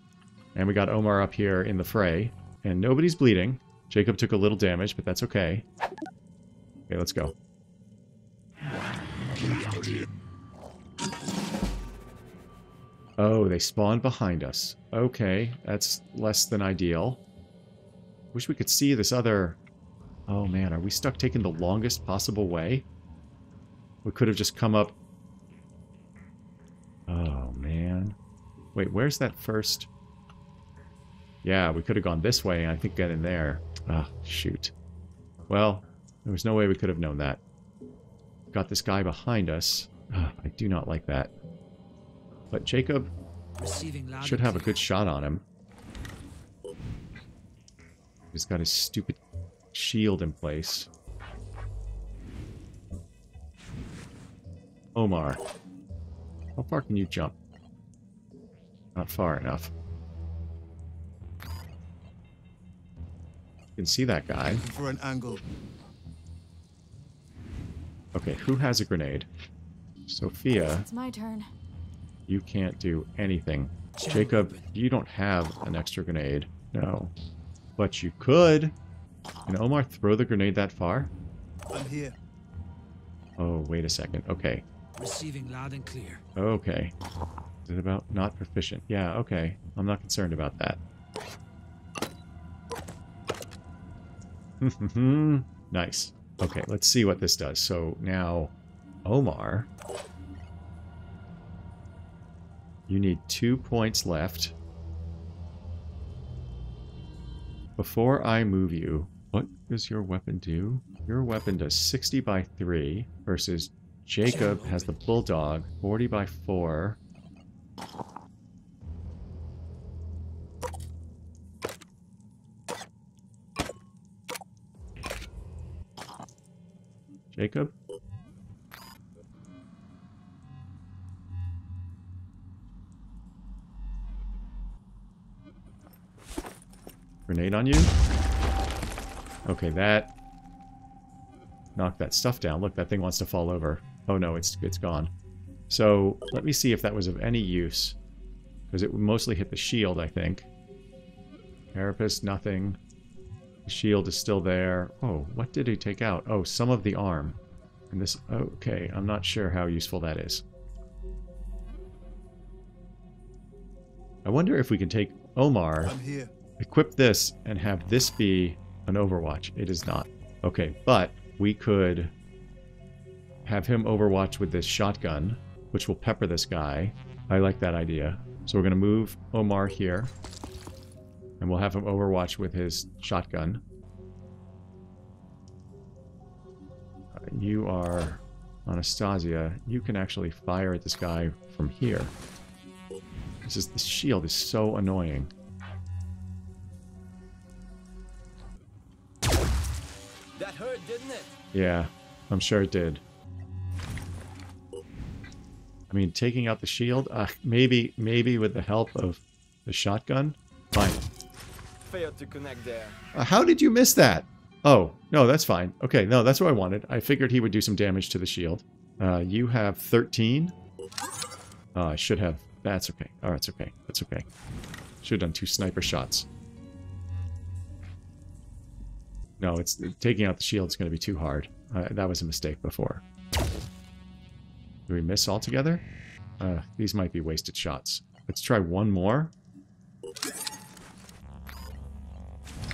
And we got Omar up here in the fray. And nobody's bleeding. Jacob took a little damage, but that's okay. Okay, let's go. Oh, they spawned behind us. Okay, that's less than ideal. Wish we could see this other... Oh man, are we stuck taking the longest possible way? We could have just come up... Oh man. Wait, where's that first... Yeah, we could have gone this way and I think get in there. Ah, shoot. Well, there was no way we could have known that. Got this guy behind us. Ah, I do not like that. But Jacob should have a good shot on him. He's got his stupid shield in place. Omar. How far can you jump? Not far enough. You can see that guy. For an angle. Okay, who has a grenade? Sophia, It's my turn. you can't do anything. Jacob, you don't have an extra grenade. No. But you could. Can Omar throw the grenade that far? I'm here. Oh, wait a second. Okay. Receiving loud and clear. Okay. Is it about not proficient? Yeah, okay. I'm not concerned about that. nice. Okay, let's see what this does. So now, Omar, you need two points left. Before I move you, what does your weapon do? Your weapon does 60 by 3 versus Jacob has the Bulldog, 40 by 4. Jacob? Grenade on you? Okay, that Knock that stuff down. Look, that thing wants to fall over. Oh no, it's it's gone. So let me see if that was of any use. Because it mostly hit the shield, I think. Carapace, nothing. The shield is still there. Oh, what did he take out? Oh, some of the arm. And this... Okay, I'm not sure how useful that is. I wonder if we can take Omar, I'm here. Equip this, and have this be an Overwatch. It is not. Okay, but we could have him Overwatch with this shotgun, which will pepper this guy. I like that idea. So we're going to move Omar here. And we'll have him Overwatch with his shotgun. You are Anastasia. You can actually fire at this guy from here. This is this shield is so annoying. That hurt, didn't it? Yeah, I'm sure it did. I mean, taking out the shield, uh, maybe, maybe with the help of the shotgun. Fine. Failed to connect there. Uh, how did you miss that? Oh, no, that's fine. Okay, no, that's what I wanted. I figured he would do some damage to the shield. Uh, you have 13. Uh, I should have... That's okay. Oh, that's okay. That's okay. Should have done two sniper shots. No, it's taking out the shield is going to be too hard. Uh, that was a mistake before. Do we miss altogether? Uh, these might be wasted shots. Let's try one more.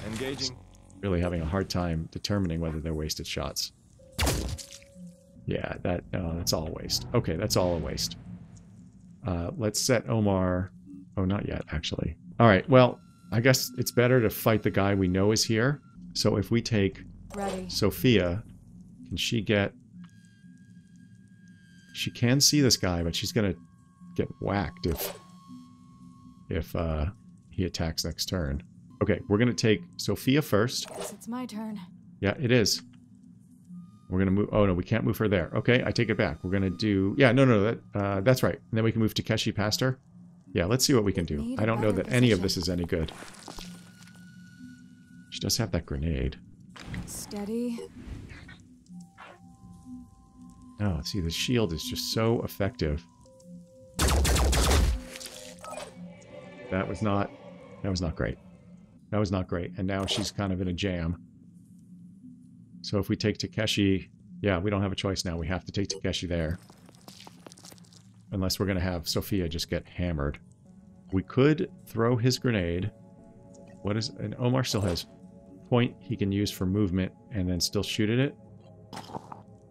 Engaging. Really having a hard time determining whether they're wasted shots. Yeah, that uh, that's all a waste. Okay, that's all a waste. Uh, let's set Omar... Oh, not yet, actually. All right, well, I guess it's better to fight the guy we know is here. So if we take Ready. Sophia, can she get... She can see this guy, but she's going to get whacked if if uh, he attacks next turn. Okay, we're going to take Sophia first. Guess it's my turn. Yeah, it is. We're gonna move. Oh no, we can't move her there. Okay, I take it back. We're gonna do. Yeah, no, no, that uh, that's right. And then we can move Takeshi past her. Yeah, let's see what we can do. I don't know that any of this is any good. She does have that grenade. Steady. Oh, see, the shield is just so effective. That was not. That was not great. That was not great. And now she's kind of in a jam. So if we take Takeshi, yeah, we don't have a choice now. We have to take Takeshi there. Unless we're going to have Sophia just get hammered. We could throw his grenade. What is... And Omar still has point he can use for movement and then still shoot at it.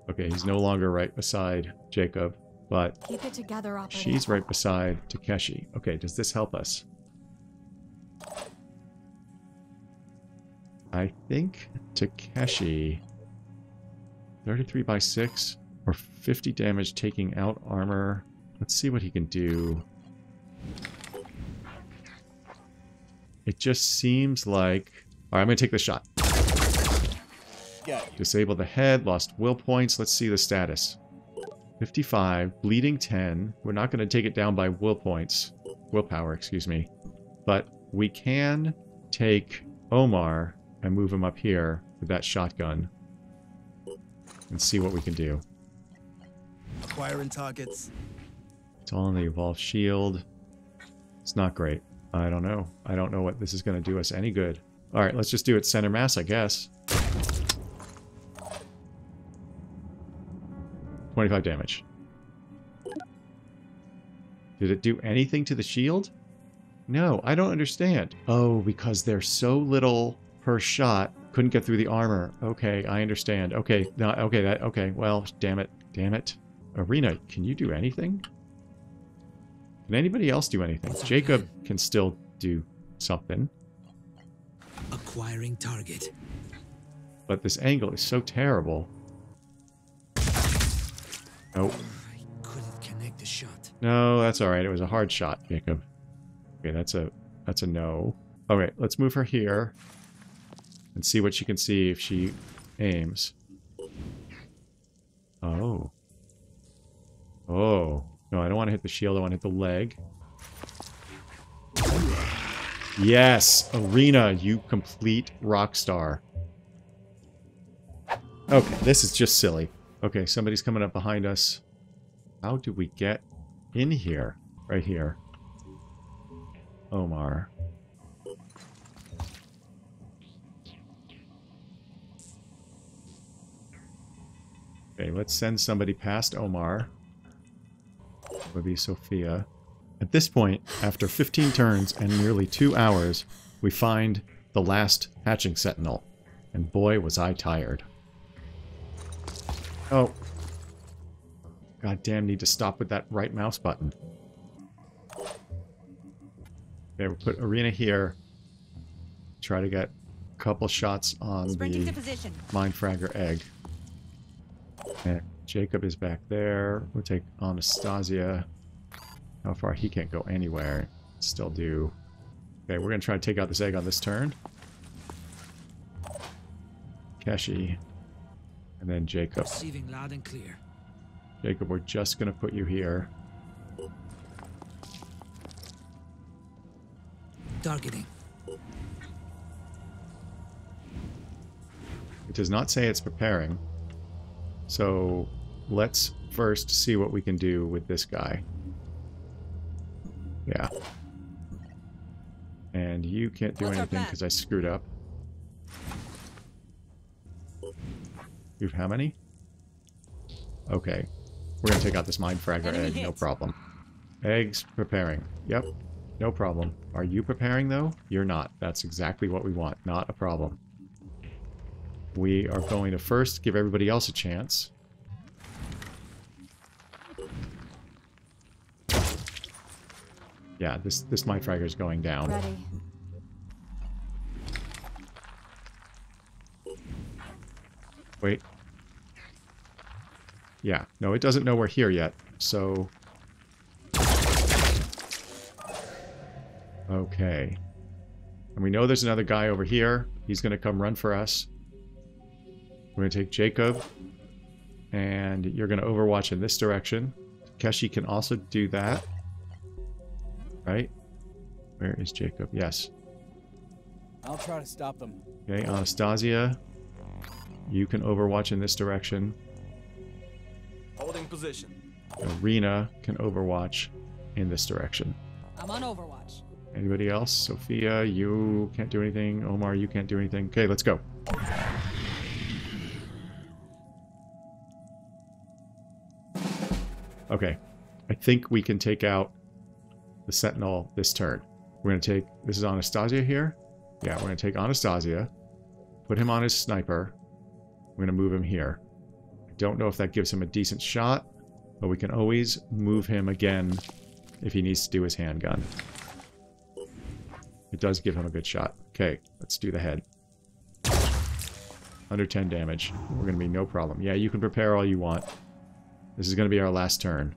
Okay, he's no longer right beside Jacob, but together, she's right beside Takeshi. Okay, does this help us? I think Takeshi 33 by 6 or 50 damage taking out armor. Let's see what he can do. It just seems like... Alright, I'm going to take the shot. Disable the head, lost will points. Let's see the status. 55, bleeding 10. We're not going to take it down by will points. willpower, excuse me. But we can take Omar and move him up here with that shotgun and see what we can do. Acquiring targets. It's all in the evolved shield. It's not great. I don't know. I don't know what this is going to do us any good. All right, let's just do it center mass, I guess. 25 damage. Did it do anything to the shield? No, I don't understand. Oh, because they're so little per shot, couldn't get through the armor. Okay, I understand. Okay, no, okay, that, okay, well, damn it, damn it. Irina, can you do anything? Can anybody else do anything? Jacob can still do something, Acquiring target. but this angle is so terrible. Nope. I couldn't connect the shot. No, that's all right. It was a hard shot, Jacob. Okay, that's a that's a no. All right, let's move her here and see what she can see if she aims. Oh. Oh. No, I don't want to hit the shield. I want to hit the leg. Yes, Irina, you complete rock star. Okay, this is just silly. Okay, somebody's coming up behind us. How do we get in here? Right here. Omar. Okay, let's send somebody past Omar. Would be Sophia. At this point, after 15 turns and nearly two hours, we find the last hatching sentinel. And boy, was I tired. Oh. God damn, need to stop with that right mouse button. Okay, we'll put Irina here. Try to get a couple shots on Sprinting the position. Mind Fragger egg. And Jacob is back there. We'll take Anastasia. How far? He can't go anywhere. Still do. Okay, we're going to try to take out this egg on this turn. Keshi. And then Jacob. Receiving loud and clear. Jacob, we're just going to put you here. Targeting. It does not say it's preparing. So let's first see what we can do with this guy. Yeah. And you can't do What's anything because I screwed up. You've how many? Okay. We're going to take out this Mind Fragger egg, no problem. Eggs preparing. Yep. No problem. Are you preparing, though? You're not. That's exactly what we want. Not a problem. We are going to first give everybody else a chance. Yeah, this this Mind Fragger is going down. Ready. Wait. Yeah, no, it doesn't know we're here yet, so... Okay. And we know there's another guy over here. He's going to come run for us. We're going to take Jacob. And you're going to overwatch in this direction. Keshi can also do that. Right? Where is Jacob? Yes. I'll try to stop them. Okay, Anastasia. You can overwatch in this direction. Holding position. Irina can overwatch in this direction. I'm on Overwatch. Anybody else? Sophia, you can't do anything. Omar, you can't do anything. Okay, let's go. Okay. I think we can take out the Sentinel this turn. We're going to take... This is Anastasia here. Yeah, we're going to take Anastasia. Put him on his sniper. We're going to move him here. I don't know if that gives him a decent shot, but we can always move him again if he needs to do his handgun. It does give him a good shot. Okay, let's do the head. Under 10 damage. We're going to be no problem. Yeah, you can prepare all you want. This is going to be our last turn.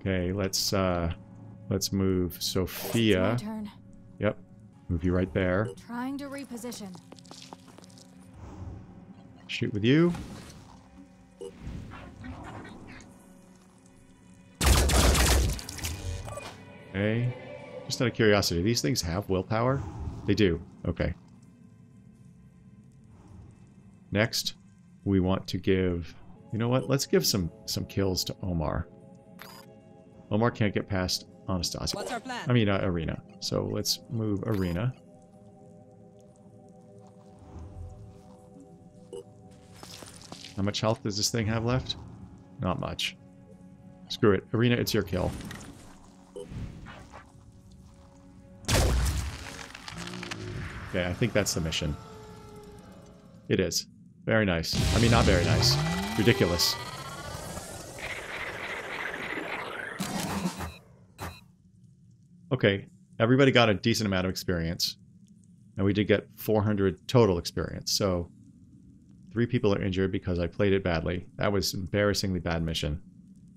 Okay, let's uh let's move Sophia. Yep. Move you right there. Trying to reposition. Shoot with you. Okay. Just out of curiosity, these things have willpower? They do. Okay. Next, we want to give... You know what? Let's give some, some kills to Omar. Omar can't get past Anastasia. What's our plan? I mean, uh, Irina. So let's move Irina. How much health does this thing have left? Not much. Screw it. Irina, it's your kill. Okay, I think that's the mission. It is. Very nice. I mean, not very nice. Ridiculous. Okay, everybody got a decent amount of experience. And we did get 400 total experience. So, three people are injured because I played it badly. That was embarrassingly bad mission.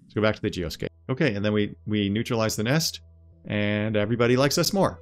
Let's go back to the geoscape. Okay, and then we, we neutralize the nest. And everybody likes us more.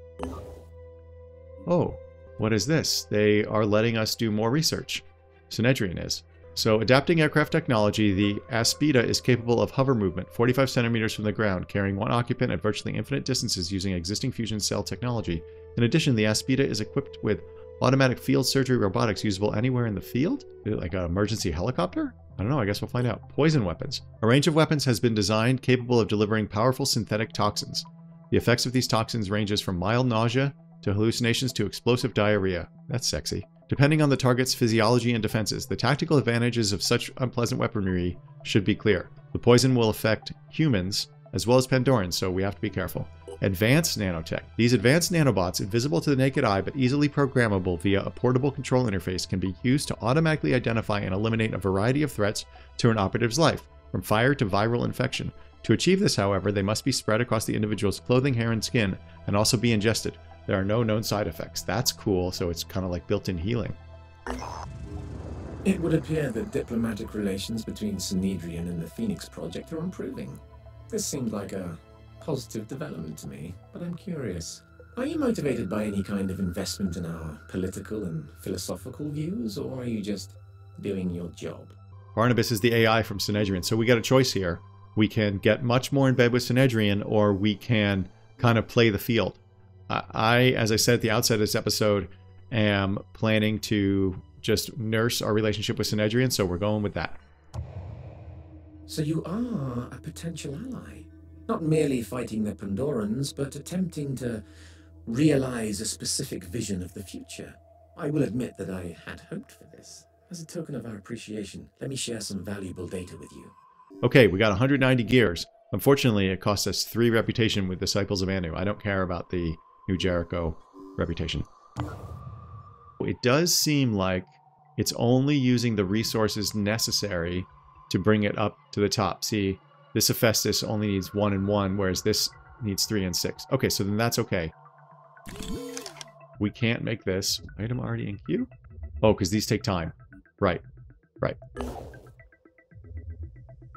Oh, what is this? They are letting us do more research. Synedrion is. So, adapting aircraft technology, the Aspida is capable of hover movement 45 centimeters from the ground, carrying one occupant at virtually infinite distances using existing fusion cell technology. In addition, the Aspida is equipped with automatic field surgery robotics usable anywhere in the field? Like an emergency helicopter? I don't know, I guess we'll find out. Poison weapons. A range of weapons has been designed capable of delivering powerful synthetic toxins. The effects of these toxins ranges from mild nausea to hallucinations to explosive diarrhea. That's sexy. Depending on the target's physiology and defenses, the tactical advantages of such unpleasant weaponry should be clear. The poison will affect humans as well as Pandorans, so we have to be careful. Advanced nanotech. These advanced nanobots, invisible to the naked eye but easily programmable via a portable control interface, can be used to automatically identify and eliminate a variety of threats to an operative's life, from fire to viral infection. To achieve this, however, they must be spread across the individual's clothing, hair, and skin, and also be ingested. There are no known side effects. That's cool, so it's kind of like built-in healing. It would appear that diplomatic relations between Synedrion and the Phoenix Project are improving. This seemed like a positive development to me, but I'm curious. Are you motivated by any kind of investment in our political and philosophical views, or are you just doing your job? Barnabas is the AI from Synedrion, so we got a choice here. We can get much more in bed with Synedrion, or we can kind of play the field. I, as I said at the outset of this episode, am planning to just nurse our relationship with Synedrion, so we're going with that. So you are a potential ally. Not merely fighting the Pandorans, but attempting to realize a specific vision of the future. I will admit that I had hoped for this. As a token of our appreciation, let me share some valuable data with you. Okay, we got 190 gears. Unfortunately, it cost us 3 reputation with the Disciples of Anu. I don't care about the New Jericho reputation. It does seem like it's only using the resources necessary to bring it up to the top. See, this Hephaestus only needs 1 and 1, whereas this needs 3 and 6. Okay, so then that's okay. We can't make this. Item already in queue? Oh, because these take time. Right. Right.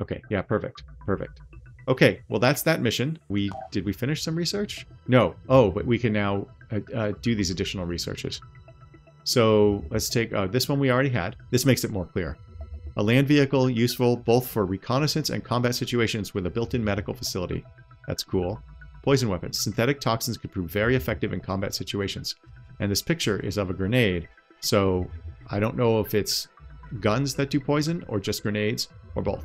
Okay, yeah, perfect. Perfect. Okay, well that's that mission. We Did we finish some research? No. Oh, but we can now uh, uh, do these additional researches. So let's take uh, this one we already had. This makes it more clear. A land vehicle useful both for reconnaissance and combat situations with a built-in medical facility. That's cool. Poison weapons. Synthetic toxins could prove very effective in combat situations. And this picture is of a grenade, so I don't know if it's guns that do poison or just grenades or both.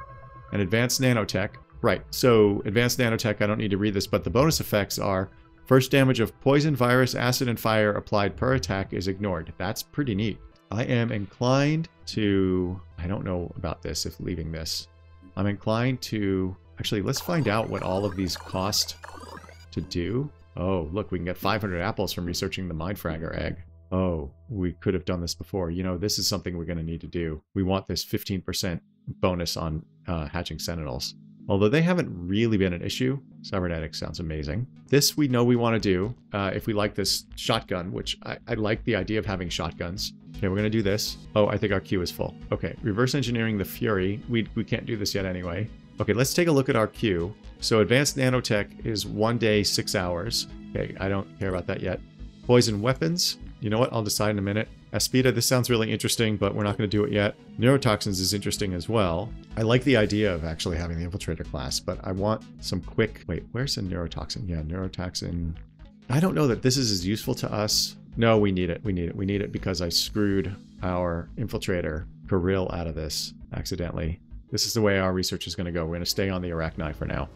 An advanced nanotech. Right, so advanced nanotech, I don't need to read this, but the bonus effects are first damage of poison, virus, acid, and fire applied per attack is ignored. That's pretty neat. I am inclined to... I don't know about this, if leaving this. I'm inclined to... Actually, let's find out what all of these cost to do. Oh, look, we can get 500 apples from researching the Mindfragger egg. Oh, we could have done this before. You know, this is something we're going to need to do. We want this 15% bonus on uh, hatching sentinels. Although they haven't really been an issue. Cybernetics sounds amazing. This we know we want to do uh, if we like this shotgun, which I, I like the idea of having shotguns. Okay, we're going to do this. Oh, I think our queue is full. Okay, reverse engineering the Fury. We, we can't do this yet anyway. Okay, let's take a look at our queue. So advanced nanotech is one day, six hours. Okay, I don't care about that yet. Poison weapons. You know what? I'll decide in a minute. Aspida, this sounds really interesting, but we're not going to do it yet. Neurotoxins is interesting as well. I like the idea of actually having the infiltrator class, but I want some quick. Wait, where's the neurotoxin? Yeah, neurotoxin. I don't know that this is as useful to us. No, we need it. We need it. We need it because I screwed our infiltrator Kirill out of this accidentally. This is the way our research is going to go. We're going to stay on the Arachni for now.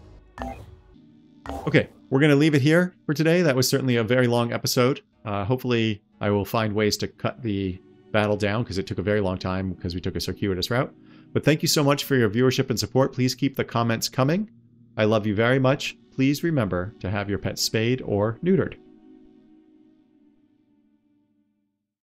Okay, we're going to leave it here for today. That was certainly a very long episode. Uh, hopefully, I will find ways to cut the battle down because it took a very long time because we took a circuitous route. But thank you so much for your viewership and support. Please keep the comments coming. I love you very much. Please remember to have your pet spayed or neutered.